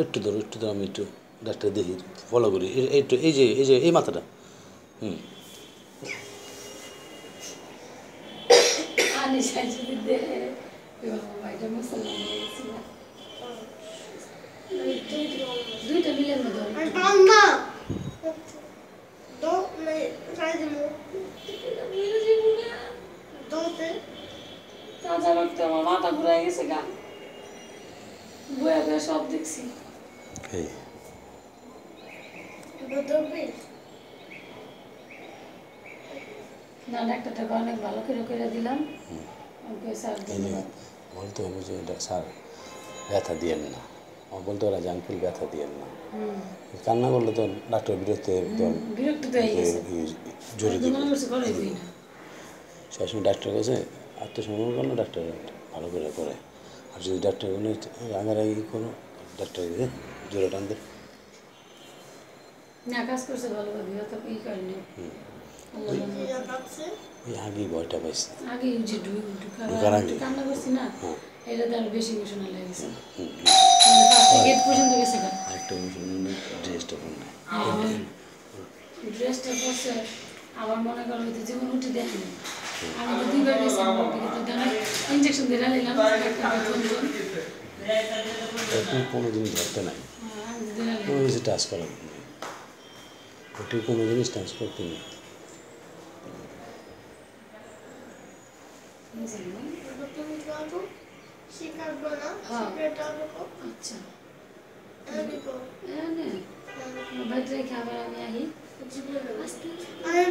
একটু ধরো একটু ধরো আমি একটু ডাক্তার দেখি ফলো করি। একটু এই যে এই যে এই মাথাটা। হুম। মাথা ঘুরাই গেছে গা। সব দেখছি। এই অনেক ভালো করে করে দিলাম। ওকে স্যার এই যে ধন্যবাদ। বলতে হবে যে স্যার ব্যথা দিয়েন না। আমার বলতে পারে যে আঙ্কেল ব্যথা দিয়েন না। কান্না করলে তো ডাক্তার বিরক্ত একদম জোরে দিবে। সবসময় ডাক্তার কাছে করলে ডাক্তার ভালো করে করে। যদি ডাক্তার কোনো ডাক্তার জোরে টানতে ভয়টা পাইছে। আগে যে ঢুকার আগে? কান্না করছি না হ্যাঁ। এটা তো আরও বেশি লেগেছে। গেট পর্যন্ত গেছে ড্রেসটা পরে ড্রেসটা পরছে আবার মনে করো যে জীবন উঠে দেখেনি আমি তো দুইবার গেছি আমার দিকে তো দেন ইঞ্জেকশন দিয়ে নিলাম ফোন ফোন তুমি কোনো জিনিস ধরতে নাই আমি তো দিলাম কোনো কিছু টাচ করা নেই ওটি কোনো জিনিস টাচ করতে নেই তুমি কাটো শিকারবো না হ্যাঁ। সিগারেট আলো আচ্ছা আমি কো এনে বাইরে খাবার আমি আহি জীবনে আস্তে আমি